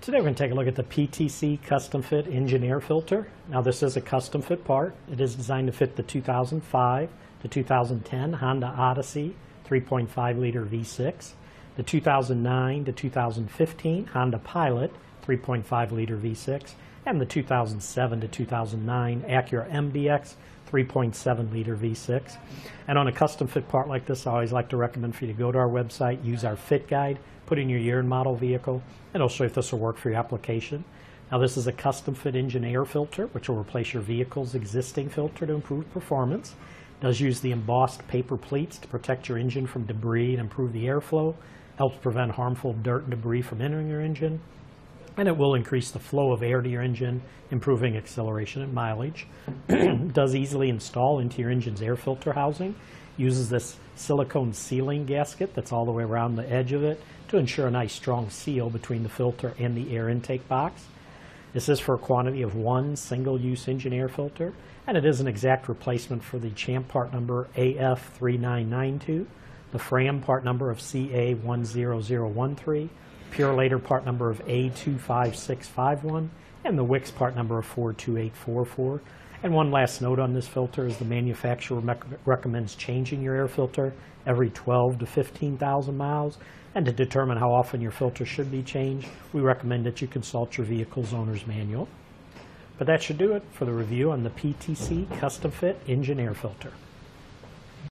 Today we're going to take a look at the PTC Custom Fit Engine Air Filter. Now this is a custom fit part. It is designed to fit the 2005 to 2010 Honda Odyssey 3.5 liter V6, the 2009 to 2015 Honda Pilot 3.5 liter V6, and the 2007 to 2009 Acura MDX 3.7 liter V6. And on a custom fit part like this, I always like to recommend for you to go to our website, use our fit guide, put in your year and model vehicle, and it'll show you if this will work for your application. Now this is a custom fit engine air filter, which will replace your vehicle's existing filter to improve performance. It does use the embossed paper pleats to protect your engine from debris and improve the airflow, helps prevent harmful dirt and debris from entering your engine, and it will increase the flow of air to your engine, improving acceleration and mileage. Does easily install into your engine's air filter housing. Uses this silicone sealing gasket that's all the way around the edge of it to ensure a nice strong seal between the filter and the air intake box. This is for a quantity of one single-use engine air filter, and it is an exact replacement for the Champ part number AF3992, the Fram part number of CA10013, Purolator part number of A25651, and the Wix part number of 42844. And one last note on this filter is the manufacturer recommends changing your air filter every 12 to 15,000 miles. And to determine how often your filter should be changed, we recommend that you consult your vehicle's owner's manual. But that should do it for the review on the PTC Custom Fit Engine Air Filter.